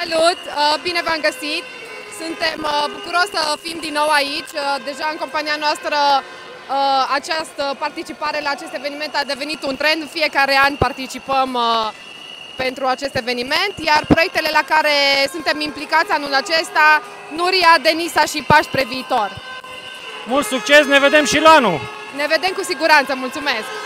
Salut! Uh, bine v-am găsit! Suntem bucuroși bucuros să fim din nou aici. Uh, deja în compania noastră această participare la acest eveniment a devenit un trend. Fiecare an participăm pentru acest eveniment, iar proiectele la care suntem implicați anul acesta, Nuria, Denisa și Pași previitor. Mult succes, ne vedem și la anul! Ne vedem cu siguranță, mulțumesc!